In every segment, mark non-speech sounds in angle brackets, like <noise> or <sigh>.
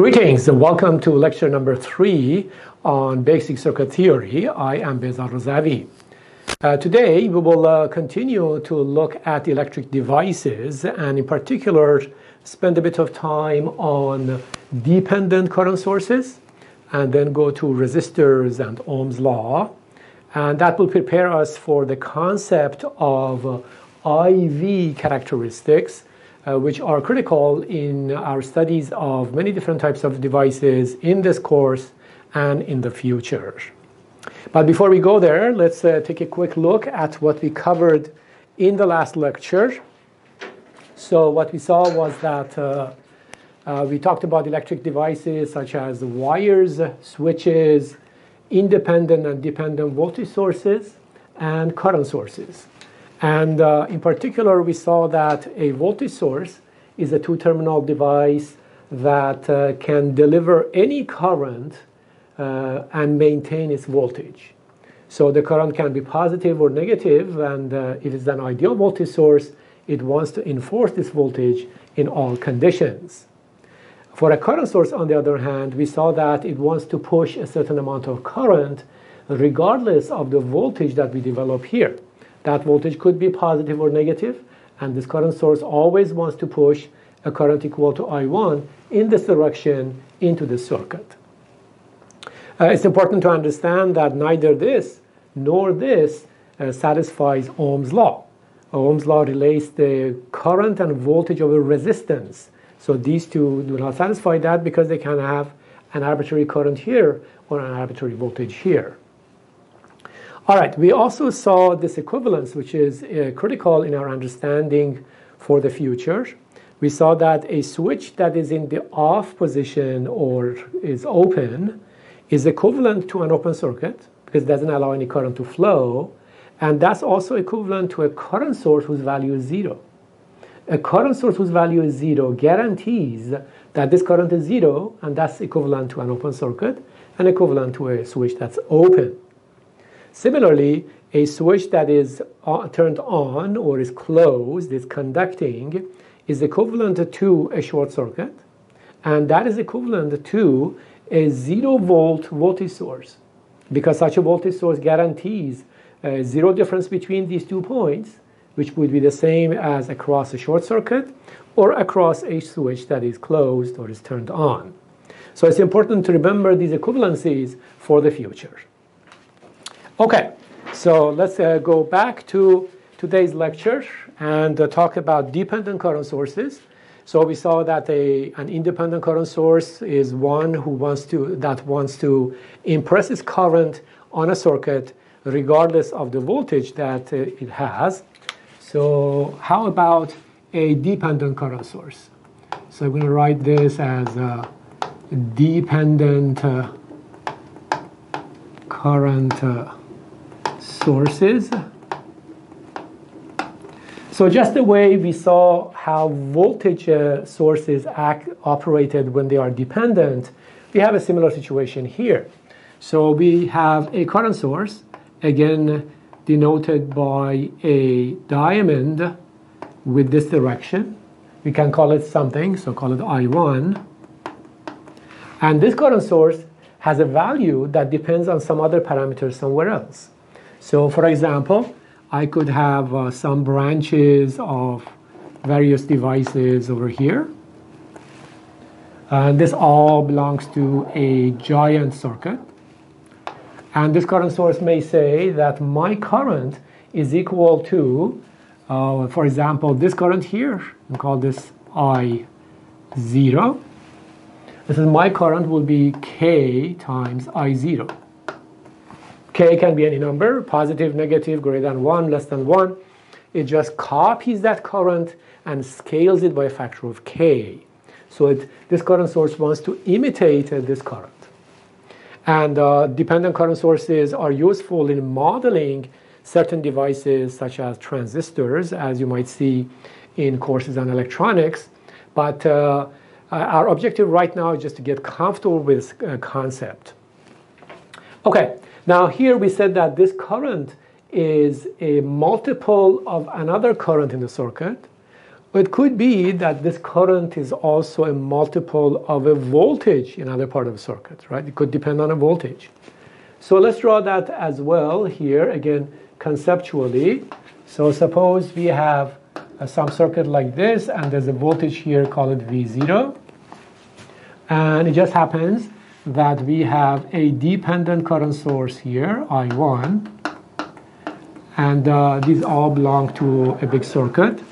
Greetings and welcome to lecture number three on basic circuit theory. I am Behzad Razavi. Uh, today we will uh, continue to look at electric devices and in particular spend a bit of time on dependent current sources and then go to resistors and Ohm's law. And that will prepare us for the concept of uh, IV characteristics uh, which are critical in our studies of many different types of devices in this course and in the future. But before we go there, let's uh, take a quick look at what we covered in the last lecture. So what we saw was that uh, uh, we talked about electric devices such as wires, switches, independent and dependent voltage sources, and current sources. And uh, in particular, we saw that a voltage source is a two terminal device that uh, can deliver any current uh, and maintain its voltage. So the current can be positive or negative, and uh, if it's an ideal voltage source, it wants to enforce this voltage in all conditions. For a current source, on the other hand, we saw that it wants to push a certain amount of current regardless of the voltage that we develop here. That voltage could be positive or negative, and this current source always wants to push a current equal to I1 in this direction into the circuit. Uh, it's important to understand that neither this nor this uh, satisfies Ohm's law. Ohm's law relates the current and voltage over resistance. So these two do not satisfy that because they can have an arbitrary current here or an arbitrary voltage here. All right, we also saw this equivalence, which is uh, critical in our understanding for the future. We saw that a switch that is in the off position or is open is equivalent to an open circuit because it doesn't allow any current to flow. And that's also equivalent to a current source whose value is zero. A current source whose value is zero guarantees that this current is zero, and that's equivalent to an open circuit and equivalent to a switch that's open. Similarly, a switch that is uh, turned on or is closed, is conducting, is equivalent to a short circuit, and that is equivalent to a zero volt voltage source, because such a voltage source guarantees a zero difference between these two points, which would be the same as across a short circuit or across a switch that is closed or is turned on. So it's important to remember these equivalencies for the future. Okay, so let's uh, go back to today's lecture and uh, talk about dependent current sources. So we saw that a, an independent current source is one who wants to that wants to impress its current on a circuit regardless of the voltage that uh, it has. So how about a dependent current source? So I'm going to write this as a dependent uh, current uh, sources. So just the way we saw how voltage uh, sources act operated when they are dependent, we have a similar situation here. So we have a current source, again denoted by a diamond with this direction. We can call it something, so call it I1. And this current source has a value that depends on some other parameter somewhere else. So for example, I could have uh, some branches of various devices over here. And this all belongs to a giant circuit. And this current source may say that my current is equal to, uh, for example, this current here, and call this I0. This is my current will be K times I0. K can be any number, positive, negative, greater than 1, less than 1. It just copies that current and scales it by a factor of K. So it, this current source wants to imitate uh, this current. And uh, dependent current sources are useful in modeling certain devices such as transistors, as you might see in courses on electronics. But uh, our objective right now is just to get comfortable with this uh, concept. Okay, now here we said that this current is a multiple of another current in the circuit, It could be that this current is also a multiple of a voltage in other part of the circuit, right? It could depend on a voltage. So let's draw that as well here, again, conceptually. So suppose we have some circuit like this, and there's a voltage here, call it V0. And it just happens that we have a dependent current source here, I1, and uh, these all belong to a big circuit.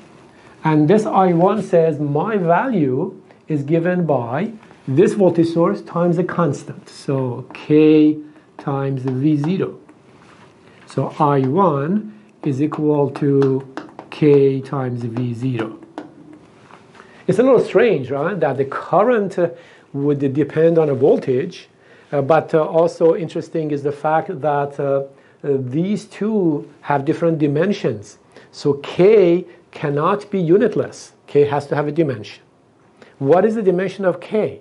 And this I1 says my value is given by this voltage source times a constant. So K times V0. So I1 is equal to K times V0. It's a little strange, right, that the current would depend on a voltage, uh, but uh, also interesting is the fact that uh, uh these two have different dimensions. So K cannot be unitless. K has to have a dimension. What is the dimension of K?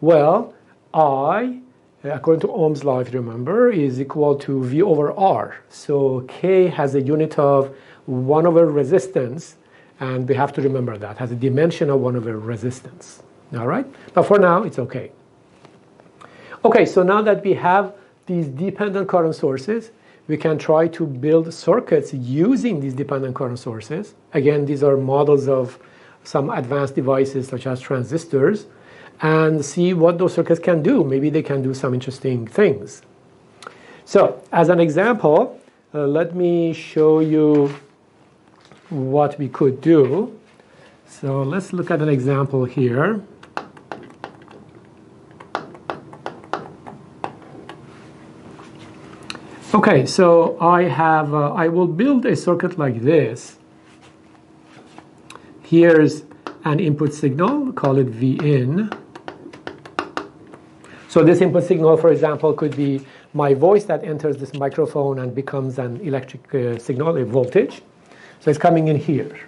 Well, I, according to Ohm's law, if you remember, is equal to V over R. So K has a unit of 1 over resistance, and we have to remember that, has a dimension of 1 over resistance. All right? But for now, it's okay. Okay, so now that we have these dependent current sources, we can try to build circuits using these dependent current sources. Again, these are models of some advanced devices such as transistors and see what those circuits can do. Maybe they can do some interesting things. So, as an example, uh, let me show you what we could do. So let's look at an example here. Okay, so I have, uh, I will build a circuit like this. Here's an input signal, call it Vin. So this input signal, for example, could be my voice that enters this microphone and becomes an electric uh, signal, a voltage. So it's coming in here.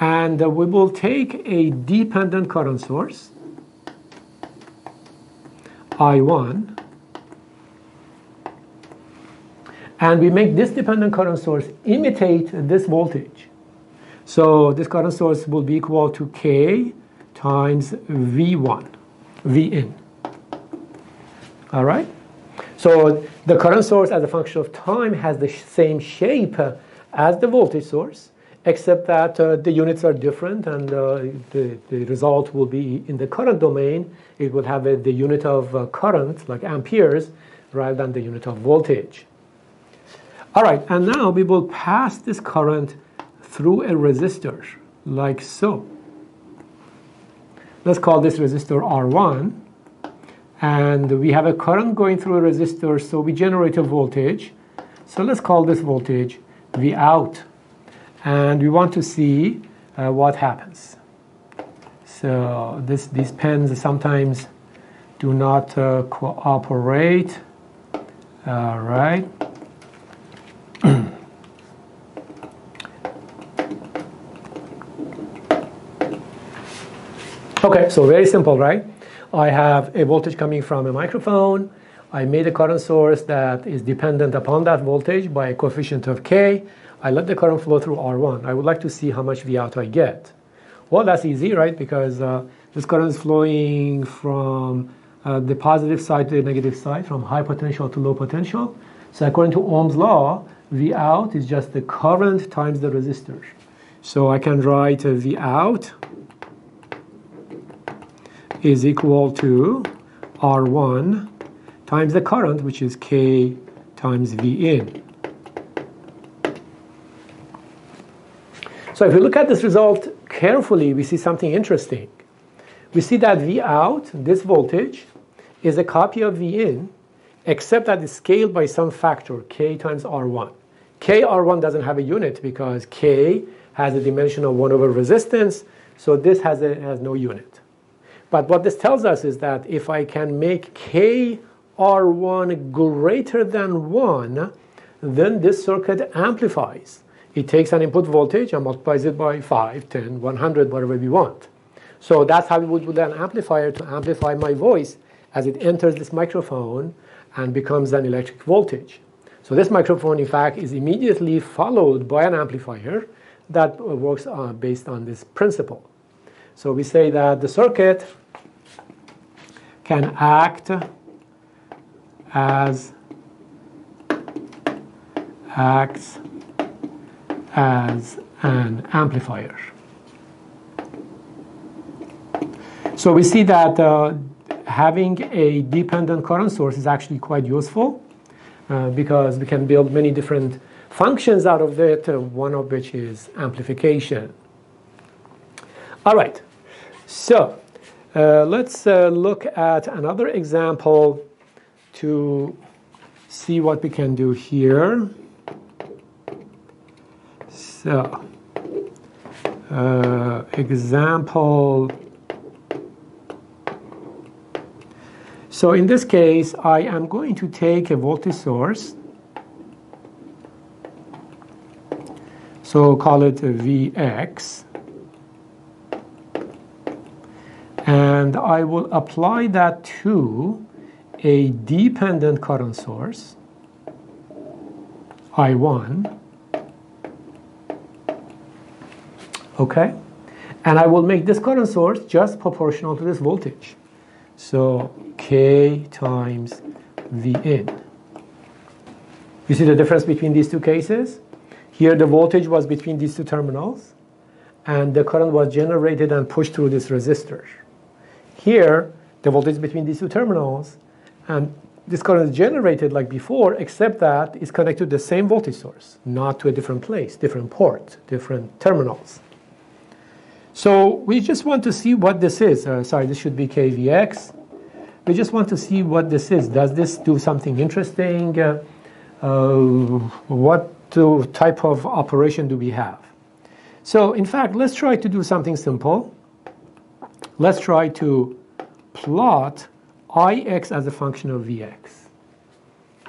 And uh, we will take a dependent current source, I1, and we make this dependent current source imitate this voltage. So this current source will be equal to K times V1, Vin. All right? So the current source as a function of time has the same shape as the voltage source, except that uh, the units are different and uh, the, the result will be in the current domain, it will have the unit of uh, current, like amperes, rather than the unit of voltage. All right, and now we will pass this current through a resistor, like so. Let's call this resistor R1. And we have a current going through a resistor, so we generate a voltage. So let's call this voltage V out. And we want to see uh, what happens. So this, these pens sometimes do not uh, cooperate. All right. Okay, so very simple, right? I have a voltage coming from a microphone. I made a current source that is dependent upon that voltage by a coefficient of K. I let the current flow through R1. I would like to see how much V out I get. Well, that's easy, right? Because uh, this current is flowing from uh, the positive side to the negative side, from high potential to low potential. So according to Ohm's law, V out is just the current times the resistor. So I can write V out is equal to R1 times the current, which is K times V in. So if we look at this result carefully, we see something interesting. We see that V out, this voltage, is a copy of V in, except that it's scaled by some factor, K times R1. KR1 doesn't have a unit because K has a dimension of 1 over resistance, so this has, a, has no unit. But what this tells us is that if I can make KR1 greater than 1, then this circuit amplifies. It takes an input voltage and multiplies it by 5, 10, 100, whatever we want. So that's how we would put an amplifier to amplify my voice as it enters this microphone and becomes an electric voltage. So this microphone, in fact, is immediately followed by an amplifier that works uh, based on this principle. So we say that the circuit can act as acts as an amplifier. So we see that uh, having a dependent current source is actually quite useful uh, because we can build many different functions out of it, uh, one of which is amplification. All right, so uh, let's uh, look at another example to see what we can do here. So, uh, example. So in this case, I am going to take a voltage source. So call it Vx. And I will apply that to a dependent current source, I1. Okay? And I will make this current source just proportional to this voltage. So K times V in. You see the difference between these two cases? Here the voltage was between these two terminals and the current was generated and pushed through this resistor. Here, the voltage between these two terminals, and this current is generated like before, except that it's connected to the same voltage source, not to a different place, different port, different terminals. So we just want to see what this is. Uh, sorry, this should be KVX. We just want to see what this is. Does this do something interesting? Uh, uh, what type of operation do we have? So in fact, let's try to do something simple let's try to plot ix as a function of vx.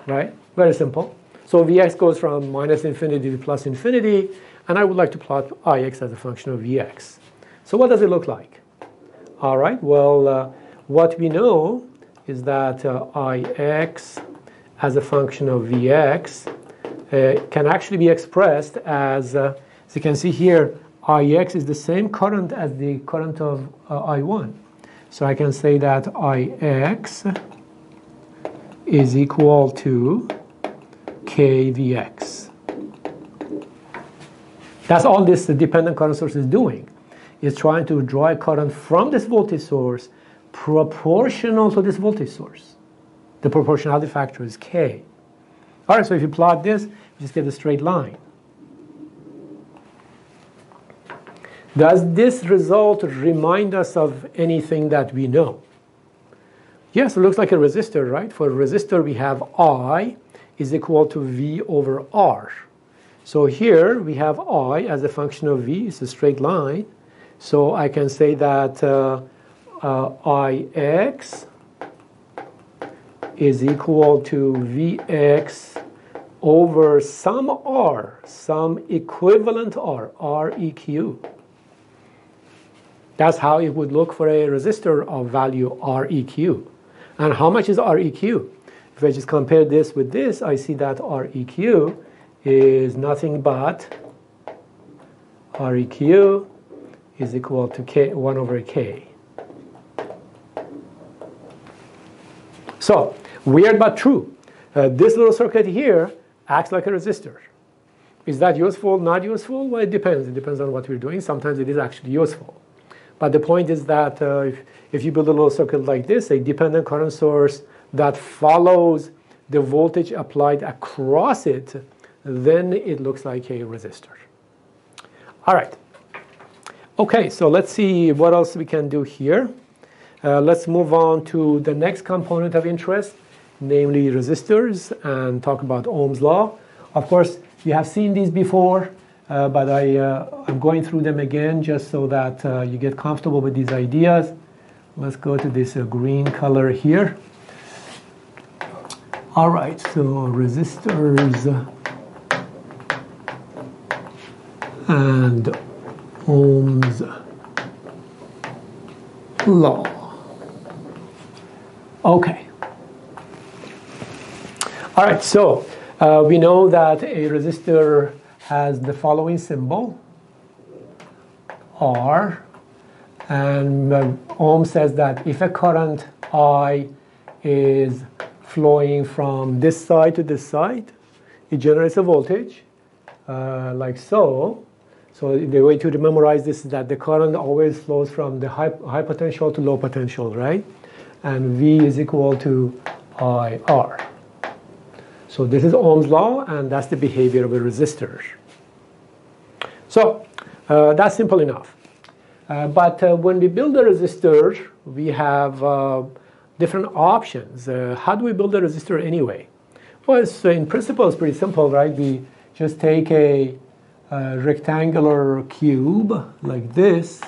Right? Very simple. So vx goes from minus infinity to plus infinity, and I would like to plot ix as a function of vx. So what does it look like? All right, well, uh, what we know is that uh, ix as a function of vx uh, can actually be expressed as, uh, as you can see here, Ix is the same current as the current of uh, I1. So I can say that Ix is equal to KVX. That's all this dependent current source is doing. It's trying to draw a current from this voltage source proportional to this voltage source. The proportionality factor is K. All right, so if you plot this, you just get a straight line. Does this result remind us of anything that we know? Yes, it looks like a resistor, right? For a resistor, we have I is equal to V over R. So here we have I as a function of V, it's a straight line. So I can say that uh, uh, Ix is equal to Vx over some R, some equivalent R, Req. That's how it would look for a resistor of value Req. And how much is Req? If I just compare this with this, I see that Req is nothing but Req is equal to K, 1 over K. So, weird but true. Uh, this little circuit here acts like a resistor. Is that useful, not useful? Well, it depends. It depends on what we're doing. Sometimes it is actually useful. But the point is that uh, if, if you build a little circuit like this, a dependent current source that follows the voltage applied across it, then it looks like a resistor. All right. Okay, so let's see what else we can do here. Uh, let's move on to the next component of interest, namely resistors, and talk about Ohm's law. Of course, you have seen these before. Uh, but I, uh, I'm going through them again just so that uh, you get comfortable with these ideas. Let's go to this uh, green color here. All right, so resistors and Ohm's law. Okay. All right, so uh, we know that a resistor has the following symbol. R. And Ohm says that if a current I is flowing from this side to this side, it generates a voltage uh, like so. So the way to memorize this is that the current always flows from the high, high potential to low potential, right? And V is equal to IR. So this is Ohm's law, and that's the behavior of a resistor. So uh, that's simple enough. Uh, but uh, when we build a resistor, we have uh, different options. Uh, how do we build a resistor anyway? Well, in principle, it's pretty simple, right? We just take a, a rectangular cube like this.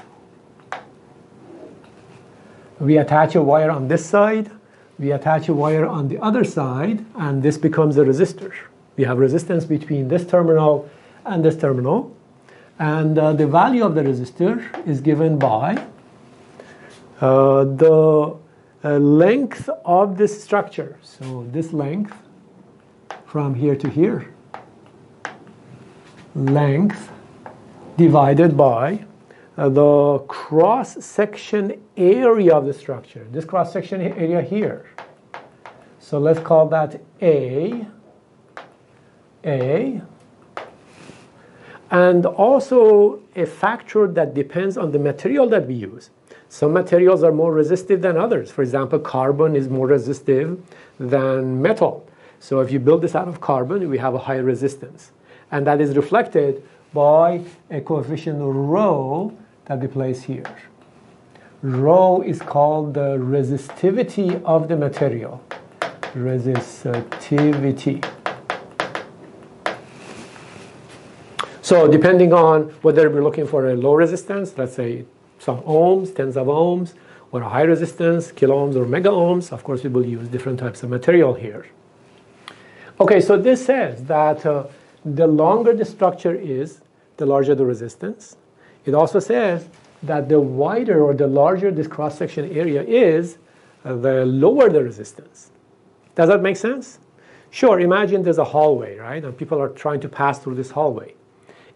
We attach a wire on this side. We attach a wire on the other side, and this becomes a resistor. We have resistance between this terminal and this terminal. And uh, the value of the resistor is given by uh, the uh, length of this structure. So this length from here to here length divided by the cross-section area of the structure. This cross-section area here. So let's call that A, A, and also a factor that depends on the material that we use. Some materials are more resistive than others. For example, carbon is more resistive than metal. So if you build this out of carbon, we have a higher resistance and that is reflected by a coefficient rho that we place here. Rho is called the resistivity of the material. Resistivity. So depending on whether we're looking for a low resistance, let's say some ohms, tens of ohms, or a high resistance, kilo ohms or mega ohms, of course we will use different types of material here. Okay, so this says that uh, the longer the structure is, the larger the resistance. It also says that the wider or the larger this cross-section area is, uh, the lower the resistance. Does that make sense? Sure, imagine there's a hallway, right? And people are trying to pass through this hallway.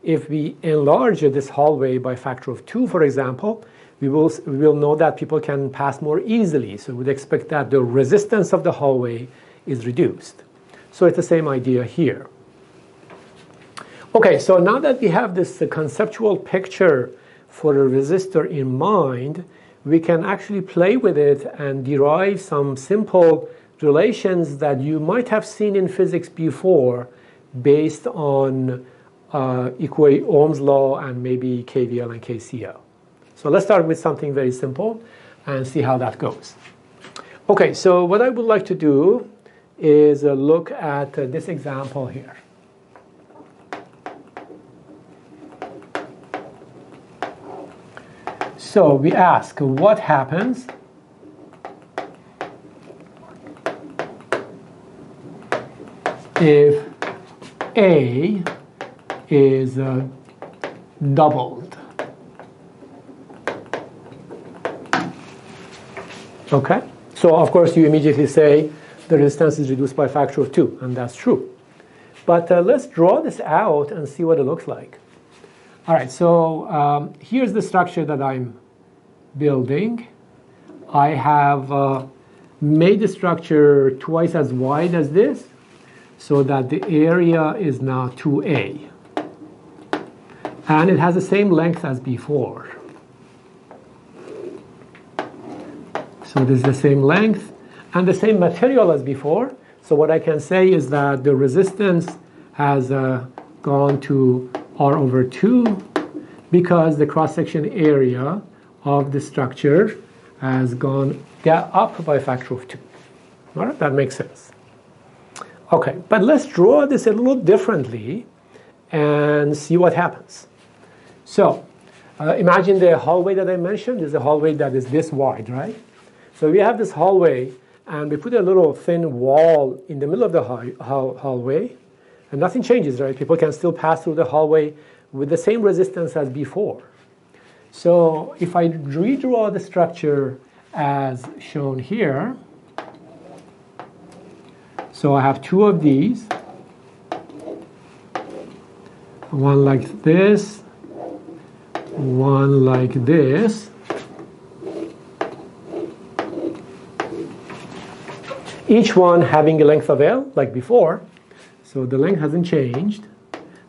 If we enlarge this hallway by a factor of two, for example, we will, we will know that people can pass more easily. So we'd expect that the resistance of the hallway is reduced. So it's the same idea here. Okay, so now that we have this conceptual picture for a resistor in mind, we can actually play with it and derive some simple relations that you might have seen in physics before based on uh, Ohm's law and maybe KVL and KCL. So let's start with something very simple and see how that goes. Okay, so what I would like to do is uh, look at uh, this example here. So we ask what happens if A is uh, doubled. Okay? So of course you immediately say the resistance is reduced by a factor of 2, and that's true. But uh, let's draw this out and see what it looks like. All right, so um, here's the structure that I'm building. I have uh, made the structure twice as wide as this so that the area is now 2A. And it has the same length as before. So this is the same length and the same material as before. So what I can say is that the resistance has uh, gone to R over 2 because the cross-section area of the structure has gone up by a factor of 2. All right, that makes sense. Okay, but let's draw this a little differently and see what happens. So, uh, imagine the hallway that I mentioned is a hallway that is this wide, right? So we have this hallway, and we put a little thin wall in the middle of the hall hallway, and nothing changes, right? People can still pass through the hallway with the same resistance as before. So if I redraw the structure as shown here, so I have two of these, one like this, one like this. Each one having a length of L, like before. So the length hasn't changed.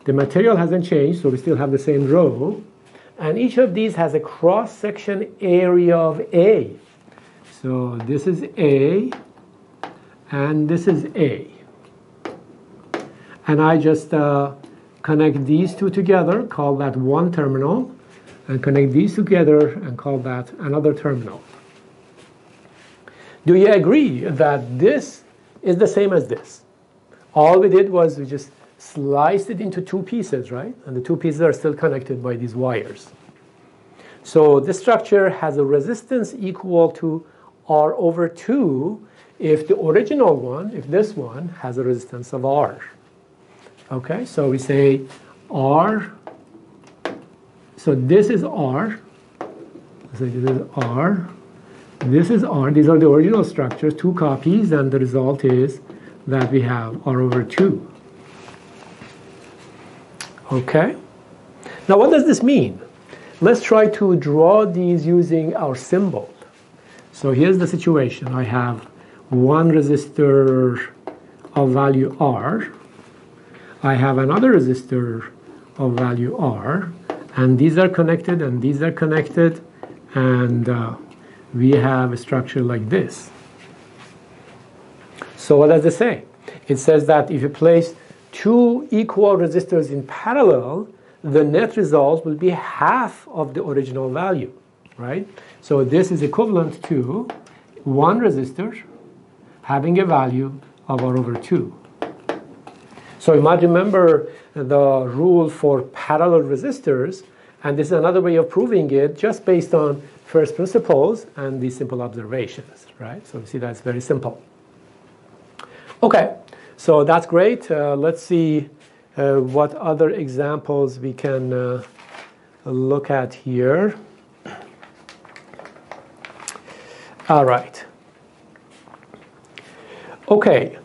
The material hasn't changed, so we still have the same rho. And each of these has a cross-section area of A. So this is A, and this is A. And I just uh, connect these two together, call that one terminal, and connect these together and call that another terminal. Do you agree that this is the same as this? All we did was we just sliced it into two pieces, right? And the two pieces are still connected by these wires. So this structure has a resistance equal to R over 2 if the original one, if this one, has a resistance of R. Okay, so we say R, so this is R, so this is R, this is R, these are the original structures, two copies, and the result is that we have R over 2. Okay? Now what does this mean? Let's try to draw these using our symbol. So here's the situation. I have one resistor of value R. I have another resistor of value R. And these are connected and these are connected. And uh, we have a structure like this. So what does it say? It says that if you place two equal resistors in parallel, the net result will be half of the original value, right? So this is equivalent to one resistor having a value of R over 2. So you might remember the rule for parallel resistors, and this is another way of proving it just based on first principles and these simple observations, right? So you see that's very simple. Okay, so that's great. Uh, let's see uh, what other examples we can uh, look at here. All right. Okay,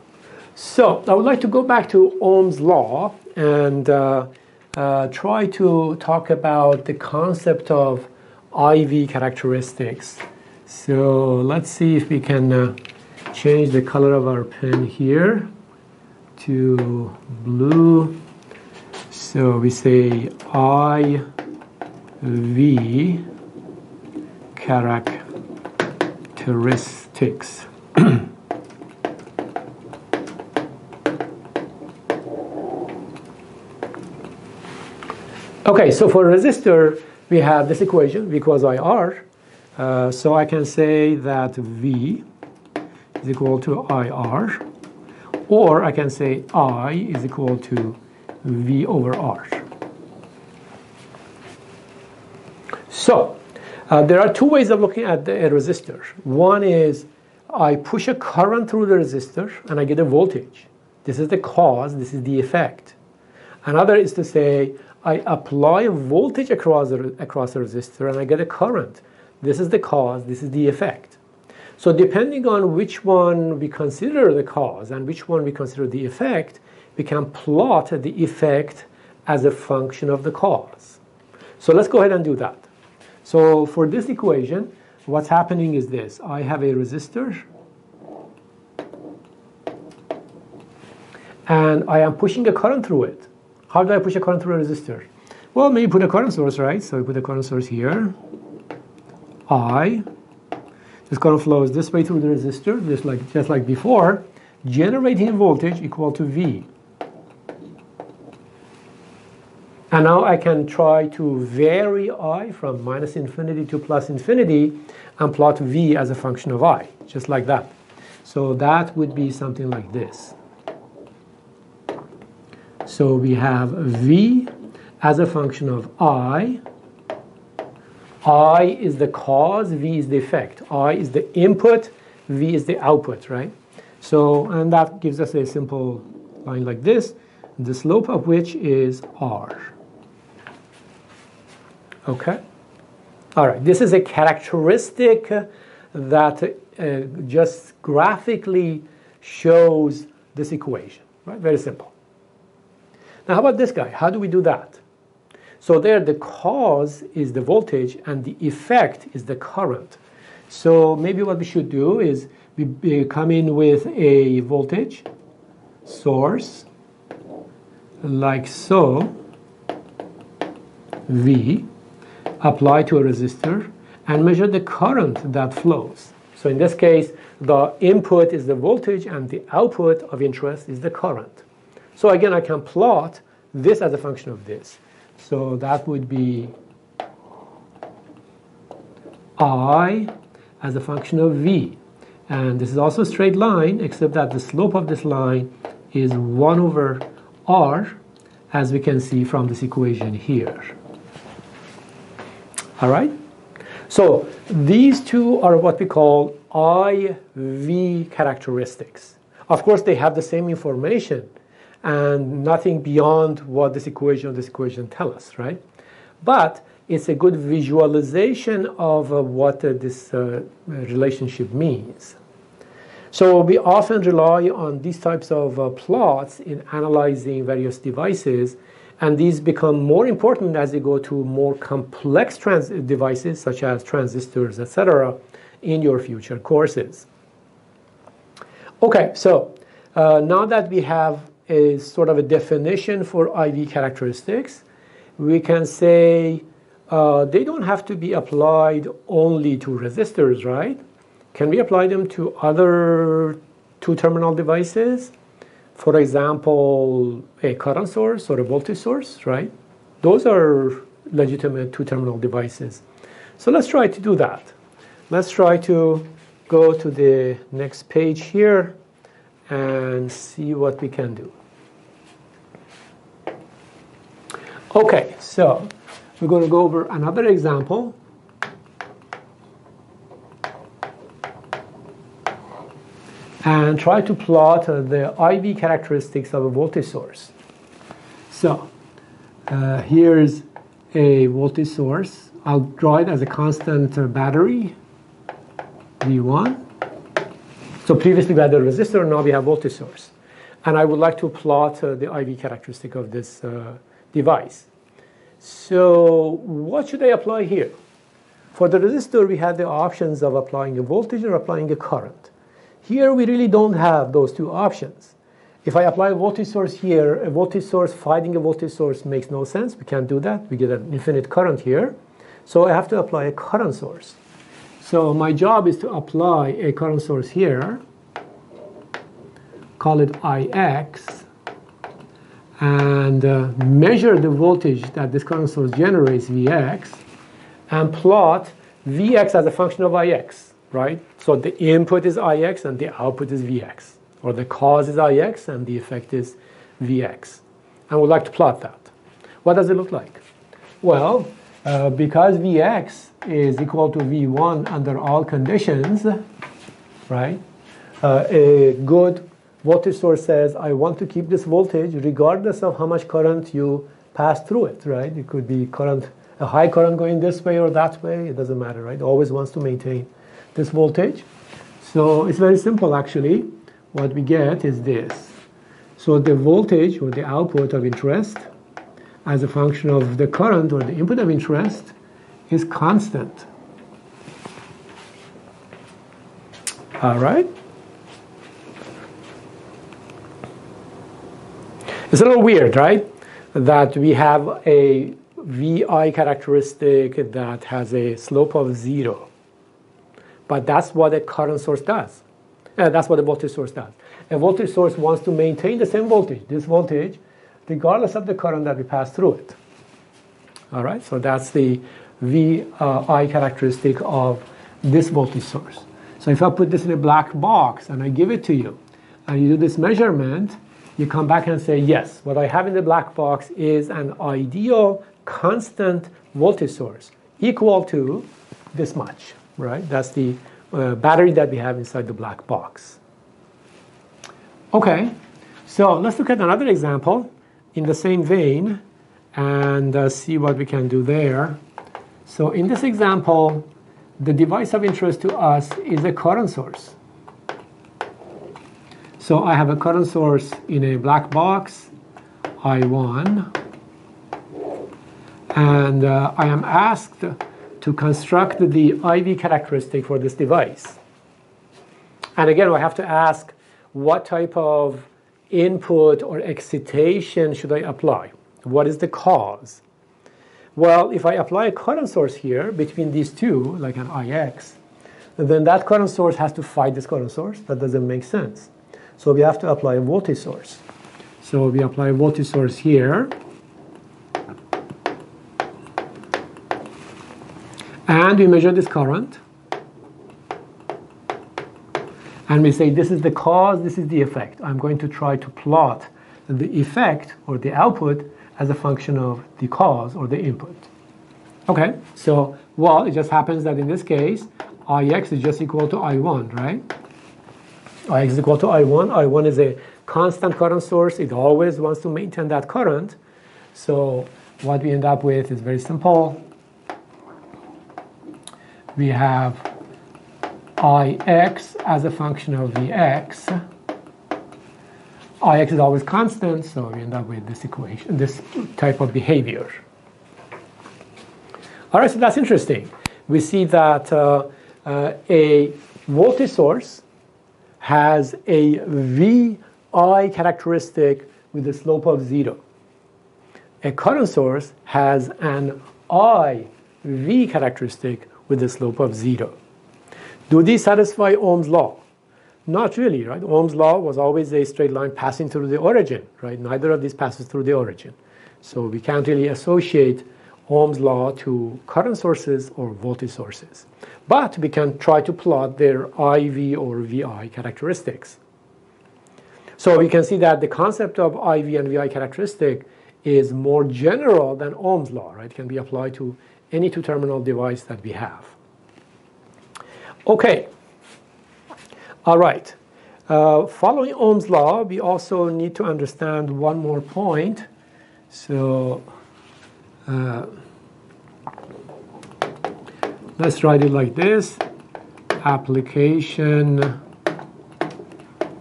so I would like to go back to Ohm's law and uh, uh, try to talk about the concept of IV characteristics. So let's see if we can uh, change the color of our pen here to blue. So we say I V characteristics. <clears throat> okay, so for resistor, we have this equation, V equals IR. Uh, so I can say that V is equal to IR. Or I can say I is equal to V over R. So, uh, there are two ways of looking at the, a resistor. One is I push a current through the resistor and I get a voltage. This is the cause, this is the effect. Another is to say I apply a voltage across the, across the resistor and I get a current. This is the cause, this is the effect. So depending on which one we consider the cause and which one we consider the effect, we can plot the effect as a function of the cause. So let's go ahead and do that. So for this equation, what's happening is this. I have a resistor and I am pushing a current through it. How do I push a current through a resistor? Well, maybe put a current source, right? So we put a current source here. I this current flows this way through the resistor, just like, just like before, generating voltage equal to V. And now I can try to vary I from minus infinity to plus infinity and plot V as a function of I, just like that. So that would be something like this. So we have V as a function of I I is the cause, V is the effect. I is the input, V is the output, right? So, and that gives us a simple line like this, the slope of which is R. Okay? All right, this is a characteristic that uh, just graphically shows this equation, right? Very simple. Now, how about this guy? How do we do that? So there the cause is the voltage and the effect is the current. So maybe what we should do is we come in with a voltage source like so, V, apply to a resistor and measure the current that flows. So in this case, the input is the voltage and the output of interest is the current. So again, I can plot this as a function of this. So that would be I as a function of V. And this is also a straight line, except that the slope of this line is 1 over R, as we can see from this equation here. All right? So these two are what we call IV characteristics. Of course, they have the same information and nothing beyond what this equation or this equation tell us, right? But it's a good visualization of uh, what uh, this uh, relationship means. So we often rely on these types of uh, plots in analyzing various devices, and these become more important as you go to more complex devices such as transistors, etc., in your future courses. Okay, so uh, now that we have a sort of a definition for IV characteristics, we can say uh, they don't have to be applied only to resistors, right? Can we apply them to other two-terminal devices? For example, a current source or a voltage source, right? Those are legitimate two-terminal devices. So let's try to do that. Let's try to go to the next page here and see what we can do. Okay, so we're going to go over another example and try to plot uh, the IV characteristics of a voltage source. So uh, here's a voltage source. I'll draw it as a constant uh, battery, V1. So previously we had a resistor, now we have a voltage source. And I would like to plot uh, the IV characteristic of this uh, device. So what should I apply here? For the resistor, we had the options of applying a voltage or applying a current. Here we really don't have those two options. If I apply a voltage source here, a voltage source fighting a voltage source makes no sense. We can't do that. We get an infinite current here. So I have to apply a current source. So my job is to apply a current source here, call it Ix, and uh, measure the voltage that this current source generates, Vx, and plot Vx as a function of Ix right? So the input is Ix and the output is Vx, or the cause is Ix and the effect is Vx. And we'd like to plot that. What does it look like? Well, uh, because Vx is equal to V1 under all conditions, right? Uh, a good voltage source says, I want to keep this voltage regardless of how much current you pass through it, right? It could be current, a high current going this way or that way, it doesn't matter, right? It always wants to maintain this voltage. So it's very simple actually. What we get is this. So the voltage or the output of interest as a function of the current or the input of interest is constant. All right? It's a little weird, right? That we have a VI characteristic that has a slope of zero. But that's what a current source does. And that's what a voltage source does. A voltage source wants to maintain the same voltage, this voltage, regardless of the current that we pass through it. All right, so that's the VI characteristic of this voltage source. So if I put this in a black box and I give it to you, and you do this measurement, you come back and say, yes, what I have in the black box is an ideal constant voltage source equal to this much right? That's the uh, battery that we have inside the black box. Okay, so let's look at another example in the same vein and uh, see what we can do there. So in this example, the device of interest to us is a current source. So I have a current source in a black box, I1, And uh, I am asked to construct the IV characteristic for this device. And again, I have to ask what type of input or excitation should I apply? What is the cause? Well, if I apply a current source here between these two, like an IX, then that current source has to fight this current source. That doesn't make sense. So we have to apply a voltage source. So we apply a voltage source here. And we measure this current. And we say this is the cause, this is the effect. I'm going to try to plot the effect or the output as a function of the cause or the input. Okay, so well, it just happens that in this case, Ix is just equal to I1, right? Ix is equal to I1. I1 is a constant current source. It always wants to maintain that current. So what we end up with is very simple. We have Ix as a function of Vx. Ix is always constant, so we end up with this equation, this type of behavior. All right, so that's interesting. We see that uh, uh, a voltage source has a VI characteristic with a slope of zero. A current source has an IV characteristic with a slope of zero. Do these satisfy Ohm's law? Not really, right? Ohm's law was always a straight line passing through the origin, right? Neither of these passes through the origin. So we can't really associate Ohm's law to current sources or voltage sources. But we can try to plot their IV or VI characteristics. So we can see that the concept of IV and VI characteristic is more general than Ohm's law, right? It can be applied to any two-terminal device that we have. Okay. All right. Uh, following Ohm's law, we also need to understand one more point. So uh, let's write it like this. Application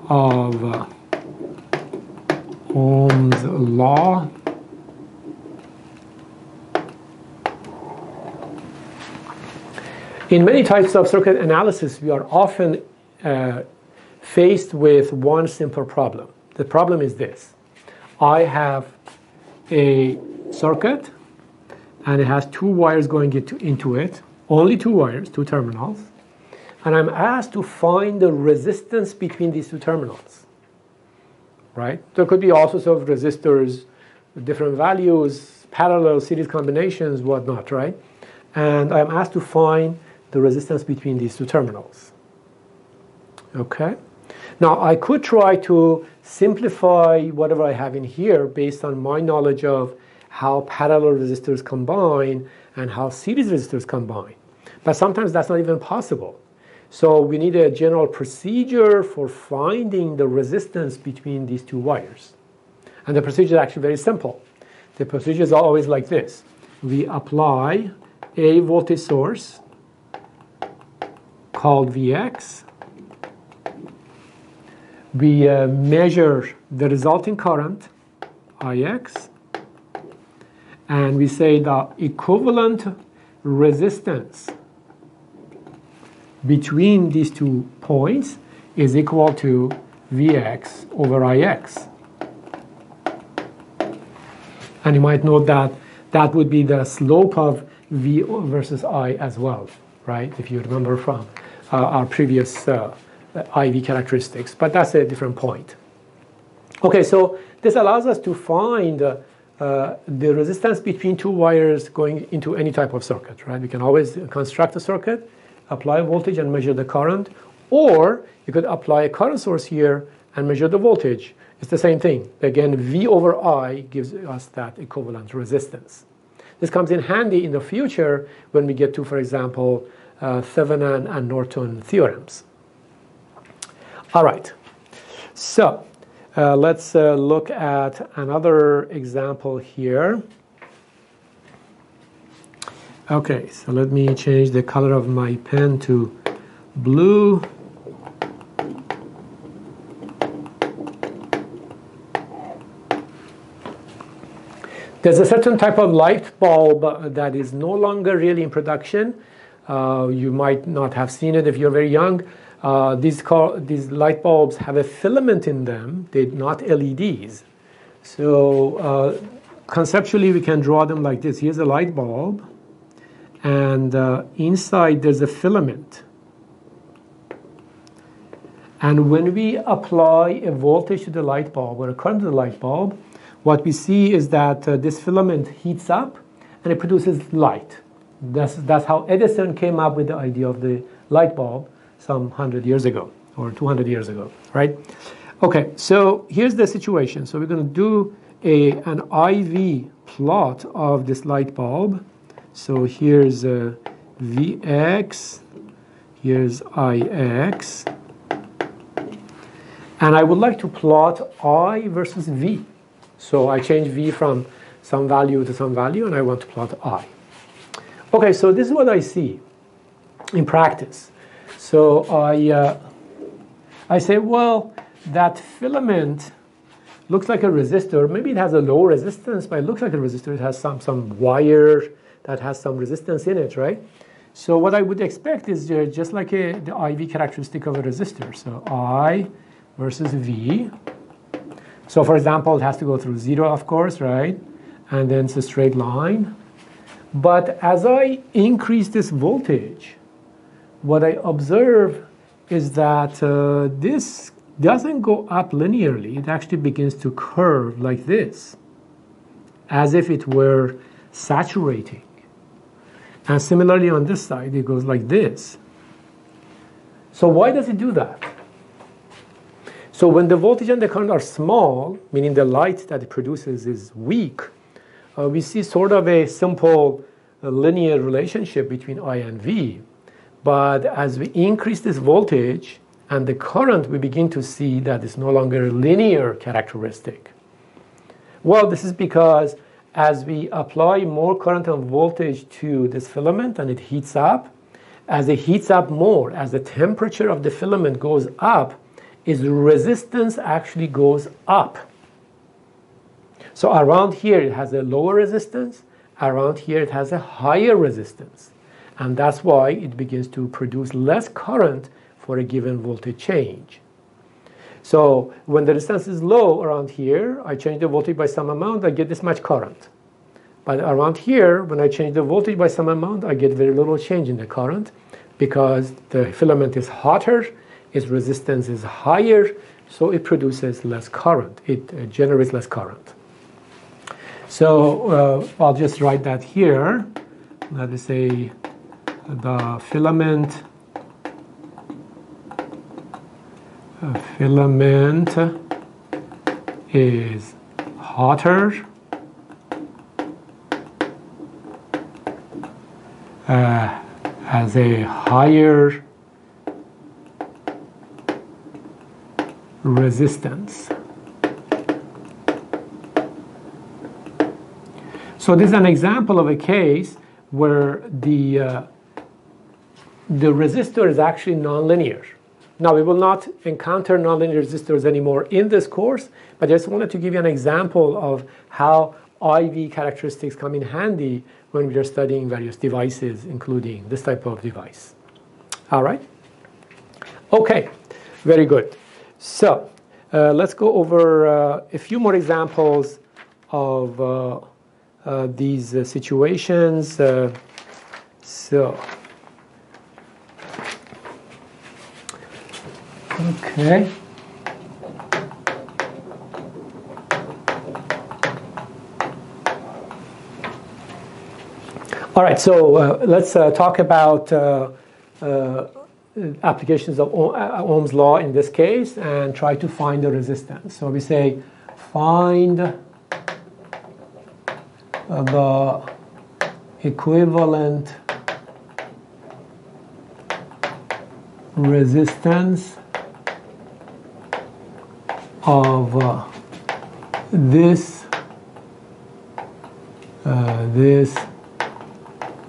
of uh, Ohm's law In many types of circuit analysis, we are often uh, faced with one simple problem. The problem is this. I have a circuit and it has two wires going into, into it, only two wires, two terminals, and I'm asked to find the resistance between these two terminals. Right? There could be all sorts of resistors, different values, parallel series combinations, whatnot, right? And I'm asked to find the resistance between these two terminals. Okay? Now I could try to simplify whatever I have in here based on my knowledge of how parallel resistors combine and how series resistors combine. But sometimes that's not even possible. So we need a general procedure for finding the resistance between these two wires. And the procedure is actually very simple. The procedure is always like this. We apply a voltage source called Vx. We uh, measure the resulting current, Ix, and we say the equivalent resistance between these two points is equal to Vx over Ix. And you might note that that would be the slope of V versus I as well, right? If you remember from uh, our previous uh, IV characteristics, but that's a different point. Okay, so this allows us to find uh, the resistance between two wires going into any type of circuit, right? We can always construct a circuit, apply a voltage and measure the current, or you could apply a current source here and measure the voltage. It's the same thing. Again, V over I gives us that equivalent resistance. This comes in handy in the future when we get to, for example, uh, Thevenin and Norton theorems. All right, so uh, let's uh, look at another example here. Okay, so let me change the color of my pen to blue. There's a certain type of light bulb that is no longer really in production. Uh, you might not have seen it if you're very young. Uh, these, these light bulbs have a filament in them, they're not LEDs. So uh, conceptually, we can draw them like this. Here's a light bulb, and uh, inside there's a filament. And when we apply a voltage to the light bulb or a current to the light bulb, what we see is that uh, this filament heats up and it produces light. That's, that's how Edison came up with the idea of the light bulb some 100 years ago or 200 years ago, right? Okay, so here's the situation. So we're going to do a, an IV plot of this light bulb. So here's uh, a Vx, here's Ix, and I would like to plot I versus V. So I change V from some value to some value, and I want to plot I. Okay, so this is what I see in practice. So I, uh, I say, well, that filament looks like a resistor. Maybe it has a low resistance, but it looks like a resistor. It has some, some wire that has some resistance in it, right? So what I would expect is just like a, the IV characteristic of a resistor. So I versus V. So for example, it has to go through zero, of course, right? And then it's a straight line. But as I increase this voltage, what I observe is that uh, this doesn't go up linearly. It actually begins to curve like this, as if it were saturating. And similarly on this side, it goes like this. So why does it do that? So when the voltage and the current are small, meaning the light that it produces is weak, uh, we see sort of a simple uh, linear relationship between I and V. But as we increase this voltage and the current, we begin to see that it's no longer a linear characteristic. Well, this is because as we apply more current and voltage to this filament and it heats up, as it heats up more, as the temperature of the filament goes up, its resistance actually goes up. So around here it has a lower resistance, around here it has a higher resistance. And that's why it begins to produce less current for a given voltage change. So when the resistance is low around here, I change the voltage by some amount, I get this much current. But around here, when I change the voltage by some amount, I get very little change in the current because the filament is hotter its resistance is higher, so it produces less current. It uh, generates less current. So uh, I'll just write that here. Let us say the filament filament is hotter uh, has a higher resistance. So this is an example of a case where the, uh, the resistor is actually nonlinear. Now, we will not encounter nonlinear resistors anymore in this course, but I just wanted to give you an example of how IV characteristics come in handy when we are studying various devices, including this type of device. All right? Okay, very good. So uh, let's go over uh, a few more examples of uh, uh these uh, situations. Uh, so, okay. All right, so uh, let's uh, talk about uh, applications of uh, Ohm's law in this case and try to find the resistance. So we say find the equivalent resistance of uh, this uh, this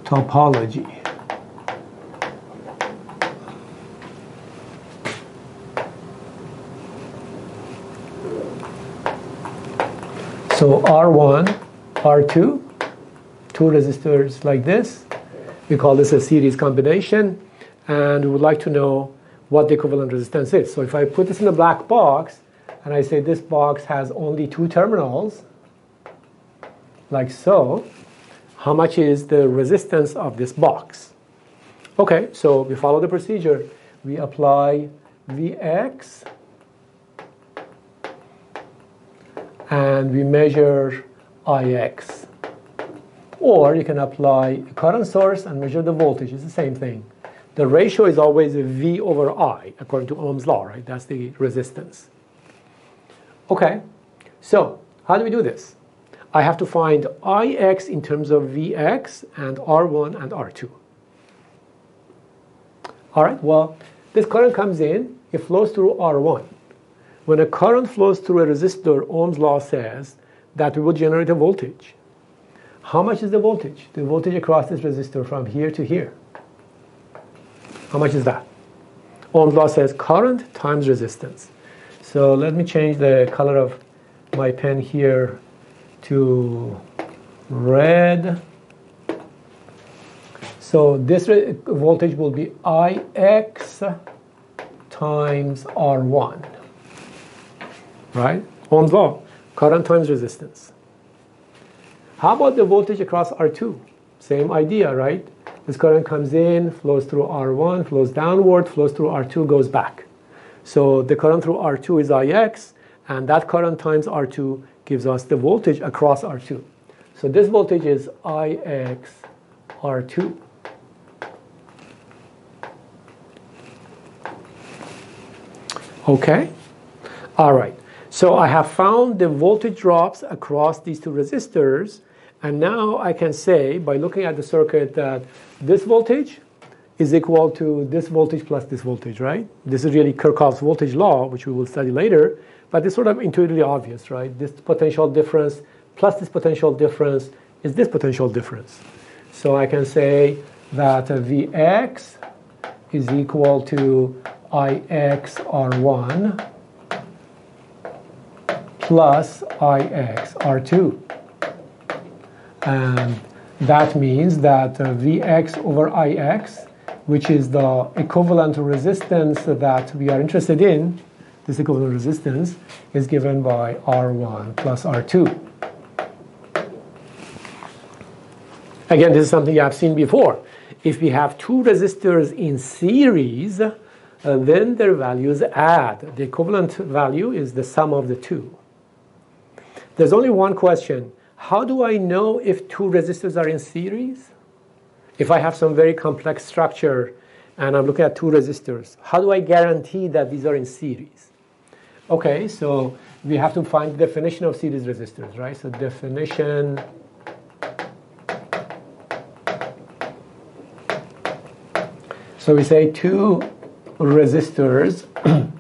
topology. So R1 R2, two resistors like this. We call this a series combination, and we would like to know what the equivalent resistance is. So if I put this in a black box, and I say this box has only two terminals, like so, how much is the resistance of this box? Okay, so we follow the procedure. We apply Vx, and we measure Ix. Or you can apply a current source and measure the voltage. It's the same thing. The ratio is always V over I, according to Ohm's law, right? That's the resistance. Okay, so how do we do this? I have to find Ix in terms of Vx and R1 and R2. All right, well, this current comes in, it flows through R1. When a current flows through a resistor, Ohm's law says that we will generate a voltage. How much is the voltage? The voltage across this resistor from here to here. How much is that? Ohm's law says current times resistance. So let me change the color of my pen here to red. So this voltage will be Ix times R1, right? Ohm's law, current times resistance. How about the voltage across R2? Same idea, right? This current comes in, flows through R1, flows downward, flows through R2, goes back. So the current through R2 is Ix, and that current times R2 gives us the voltage across R2. So this voltage is Ix R2. Okay? All right. So I have found the voltage drops across these two resistors and now I can say, by looking at the circuit, that this voltage is equal to this voltage plus this voltage, right? This is really Kirchhoff's voltage law, which we will study later, but it's sort of intuitively obvious, right? This potential difference plus this potential difference is this potential difference. So I can say that Vx is equal to Ix R1 plus Ix R2. And that means that Vx over Ix, which is the equivalent resistance that we are interested in, this equivalent resistance is given by R1 plus R2. Again, this is something have seen before. If we have two resistors in series, uh, then their values add. The equivalent value is the sum of the two. There's only one question. How do I know if two resistors are in series? If I have some very complex structure and I'm looking at two resistors, how do I guarantee that these are in series? Okay, so we have to find the definition of series resistors, right? So definition So we say two resistors <clears throat>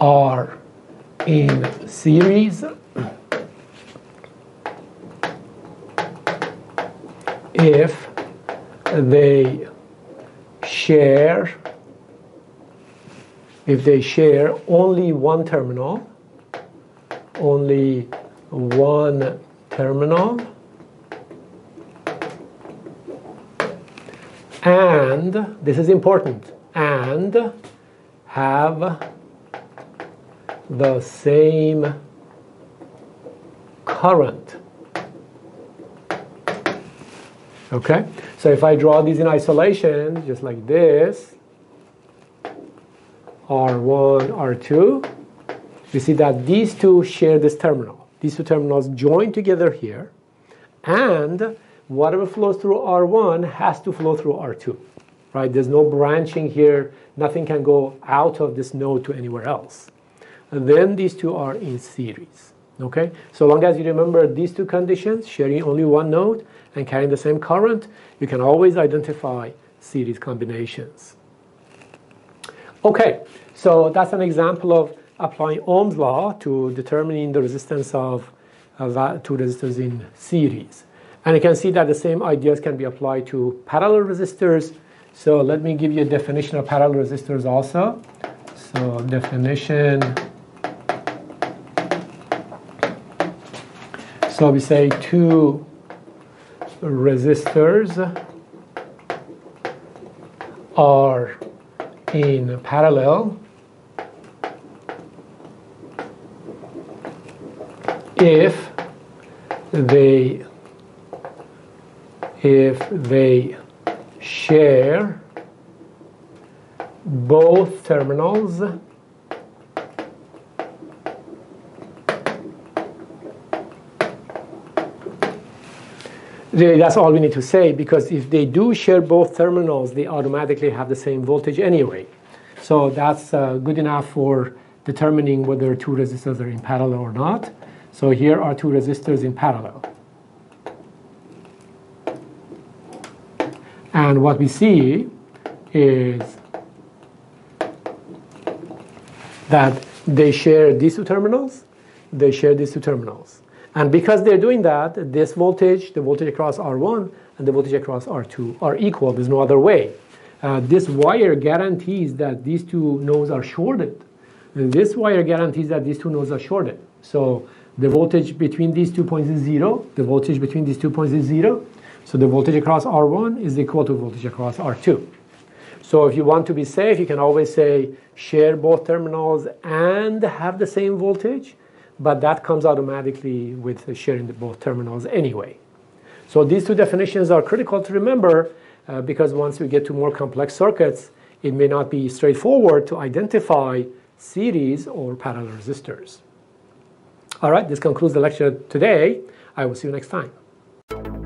are in series if they share if they share only one terminal only one terminal and this is important and have the same current. Okay? So if I draw these in isolation, just like this, R1, R2, you see that these two share this terminal. These two terminals join together here, and whatever flows through R1 has to flow through R2. Right? There's no branching here. Nothing can go out of this node to anywhere else And then these two are in series. Okay, so long as you remember these two conditions, sharing only one node and carrying the same current, you can always identify series combinations. Okay, so that's an example of applying Ohm's law to determining the resistance of uh, two resistors in series. And you can see that the same ideas can be applied to parallel resistors. So let me give you a definition of parallel resistors also. So definition So we say two resistors are in parallel. If they if they share both terminals Really, that's all we need to say because if they do share both terminals, they automatically have the same voltage anyway. So that's uh, good enough for determining whether two resistors are in parallel or not. So here are two resistors in parallel. And what we see is that they share these two terminals, they share these two terminals. And because they're doing that, this voltage, the voltage across R1 and the voltage across R2 are equal. There's no other way. Uh, this wire guarantees that these two nodes are shorted. And this wire guarantees that these two nodes are shorted. So the voltage between these two points is zero. The voltage between these two points is zero. So the voltage across R1 is equal to voltage across R2. So if you want to be safe, you can always say share both terminals and have the same voltage but that comes automatically with sharing both terminals anyway. So these two definitions are critical to remember uh, because once we get to more complex circuits, it may not be straightforward to identify series or parallel resistors. All right, this concludes the lecture today. I will see you next time.